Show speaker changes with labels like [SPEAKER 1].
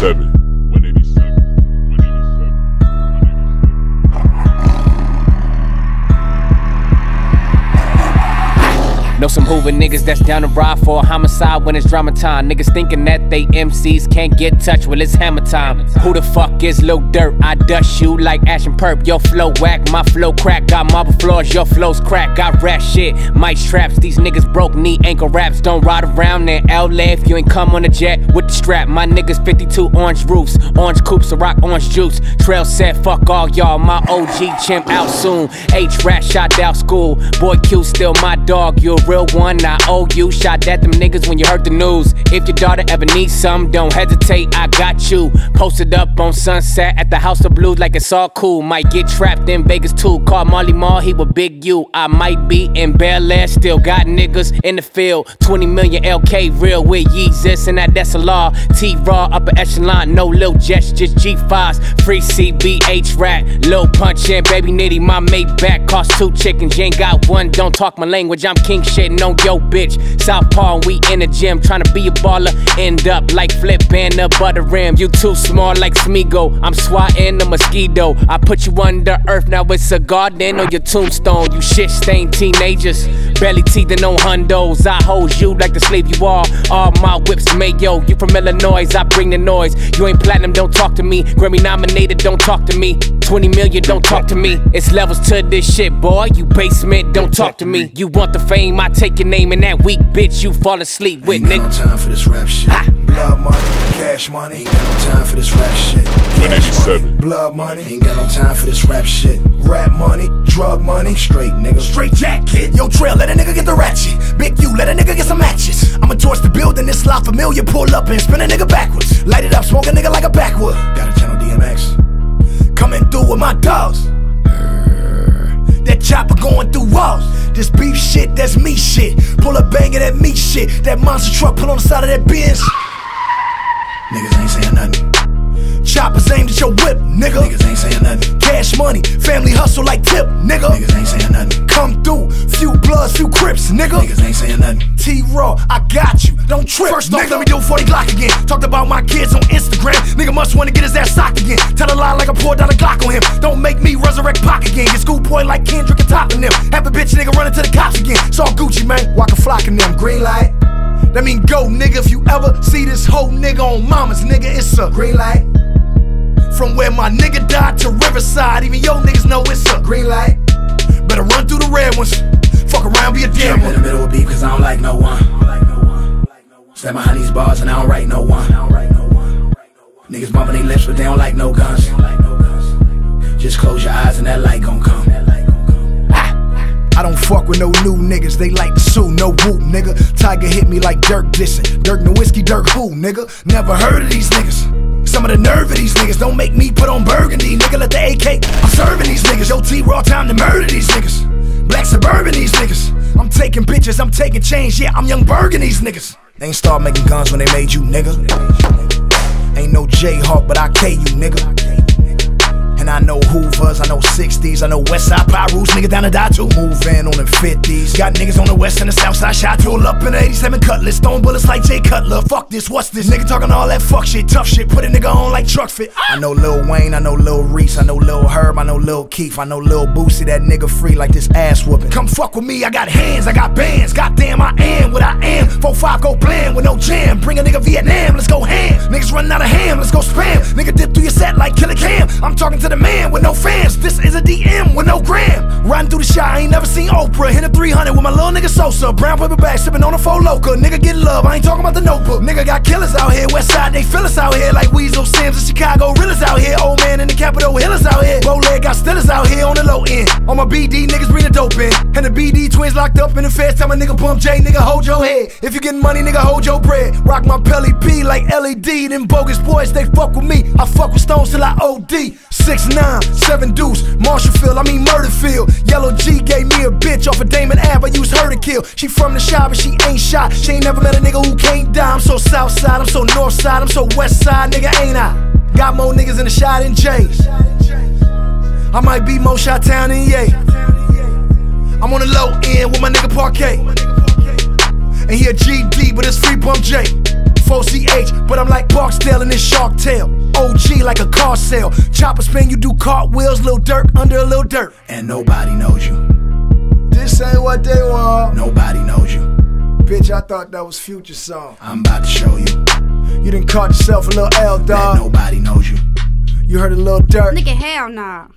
[SPEAKER 1] 187.
[SPEAKER 2] Some Hoover niggas that's down to ride for a homicide when it's drama time. Niggas thinking that they MCs can't get touched, well it's hammer time. Who the fuck is Lil Durk? I dust you like Ash and Perp. Your flow whack, my flow crack. Got marble floors, your flow's crack. Got rap shit, mic straps. These niggas broke knee ankle wraps. Don't ride around in LA if you ain't come on a jet with the strap. My niggas 52 orange roofs, orange coupes, a rock orange juice. Trail set, fuck all y'all. My OG chimp out soon. H rat shot out school. Boy Q still my dog. You a real one, I owe you. Shot at them niggas when you heard the news. If your daughter ever needs some, don't hesitate, I got you. Posted up on Sunset at the House of Blues like it's all cool. Might get trapped in Vegas too. Call Marley Marl, he with Big U. I might be in Bel Air, still got niggas in the field. 20 million LK real with Yeezus and that that's a law. T Raw, upper echelon, no little jets, just G5s. Free CBH rat, Lil Punch and Baby Nitty, my mate back. Cost two chickens, you ain't got one, don't talk my language. I'm king shitting on yo bitch. Southpaw, and we in the gym, trying to be a baller. End up like flip a butter rim. You too small like Smigo. I'm swatting a mosquito. I put you under earth, now it's a garden on your tombstone. You shit stained teenagers. Barely teething on hundos. I hold you like the slave you are. All my whips mayo. You from Illinois, I bring the noise. You ain't platinum, don't talk to me. Grammy nominated, don't talk to me. 20 million, don't talk to me. It's levels to this shit, boy. You basement, don't talk to me. You want the fame, I take your name, and that weak bitch you fall asleep with,
[SPEAKER 3] Ain't got no time for this rap shit. Blood money, cash money. Ain't got no time for this rap shit. Cash money, blood money. Ain't got no time for this rap shit. Rap money, drug money. Straight nigga. Straight jack kid. Yo, trail, let a nigga get the ratchet. Big U, let a nigga get some matches. I'ma torch the building, this lot familiar. Pull up and spin a nigga backwards. Light it up, smoke a nigga like a backwood. Got a channel DMX. Through with my dogs. That chopper going through walls. This beef shit, that's me shit. Pull a bang of that meat shit. That monster truck pull on the side of that Benz. Niggas ain't saying nothing. Choppers aimed at your whip, nigga. Niggas ain't saying nothing. Cash money, family hustle like tip, nigga. Niggas ain't saying nothing. Come through, few bloods, few crips, nigga. Niggas ain't saying nothing. T Raw, I got you. Don't trip. First off, let me do a 40 Glocc again. Talked about my kids on Instagram. Nigga must wanna get his ass socked again. Tell a lie like I poured out a Glock on him. Don't make me resurrect Pac again. Get school boy like Kendrick and top them. Have a bitch nigga running to the cops again. It's all Gucci, man. Walk a flock in them. Green light. That mean go, nigga. If you ever see this whole nigga on mamas, nigga, it's a green light. From where my nigga died to Riverside, even yo niggas know it's a green light. Better run through the red ones. Fuck around, be a damn
[SPEAKER 4] I'm in the middle of beef cause I don't like no one. Stand behind these bars and I don't write no one. Niggas bumping their lips but they don't like no guns. Just close your eyes and that light gon' come.
[SPEAKER 3] I don't fuck with no new niggas, they like sue, no whoop, nigga. Tyga hit me like Durk dissing. Durk no whiskey, Durk who, nigga? Never heard of these niggas. Some of the nerve of these niggas don't make me put on burgundy, nigga. Let the AK, I'm serving these niggas. Yo, T Raw time to murder these niggas. Black suburban these niggas. I'm taking pictures, I'm taking change, yeah, I'm young Bergen these niggas. They ain't start making guns when they made you, nigga. Ain't no J-Hawk, but I K you, nigga. I know Hoovers, I know 60s, I know Westside Pirus, nigga down to die too. Move in on them 50s. Got niggas on the west and the south side shot. Up in the 87 cutlass, throwing bullets like Jay Cutler. Fuck this, what's this? Nigga talking all that fuck shit, tough shit, put a nigga on like truck fit. I know Lil Wayne, I know Lil Reese, I know Lil Herb, I know Lil Keith, I know Lil Boosie, that nigga free like this ass whooping. Come fuck with me, I got hands, I got bands. Goddamn, I am what I am. 4-5 go bland with no jam. Bring a nigga Vietnam, let's go ham. Niggas running out of ham, let's go spam. Nigga dip the man with no fans. This is a DM with no gram. Riding through the shot, I ain't never seen Oprah. Hit a 300 with my little nigga Sosa. Brown paper bag, sipping on a full loca. Nigga get love, I ain't talking about the notebook. Nigga got killers out here. West side, they feel us out here like Weasel Sims in Chicago. Realers out here. Old man in the Capitol Hillers out here. Bow got stillers out here on the low end. On my BD, niggas bring the dope in. And the BD twins locked up in the feds. Tell my nigga Pump J, nigga, hold your head. If you getting money, nigga, hold your bread. Rock my Pelly P like LED. Them bogus boys, they fuck with me. I fuck with stones till I OD. Six nine, seven deuce, Marshallfield, I mean Murderfield. Yellow G gave me a bitch off of Damen Ave, I used her to kill. She from the shop, but she ain't shot. She ain't never met a nigga who can't die. I'm so south side, I'm so north side, I'm so west side, nigga, ain't I? Got more niggas in the shot than Jay's. I might be more shot town than Ye. I'm on the low end with my nigga Parquet. And he a GD, but it's free pump J. F-O-C-H, but I'm like Barksdale in this Shark Tale. OG like a car sale. Chopper spin, you do cartwheels, Lil Durk under a Lil Durk.
[SPEAKER 4] And nobody knows you.
[SPEAKER 3] This ain't what they want.
[SPEAKER 4] Nobody knows you.
[SPEAKER 3] Bitch, I thought that was future song.
[SPEAKER 4] I'm about to show you
[SPEAKER 3] You done caught yourself a little L,
[SPEAKER 4] that
[SPEAKER 3] dog.
[SPEAKER 4] nobody knows you.
[SPEAKER 3] You heard a Lil Durk.
[SPEAKER 5] Nigga, hell nah.